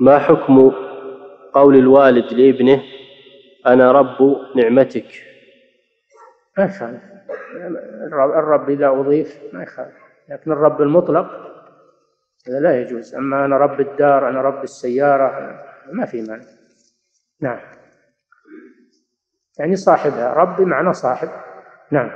ما حكم قول الوالد لابنه أنا رب نعمتك؟ ما يخالف. الرب إذا أضيف ما يخالف. لكن الرب المطلق هذا لا يجوز. أما أنا رب الدار أنا رب السيارة ما في مانع. نعم. يعني صاحبها. رب بمعنى صاحب. نعم.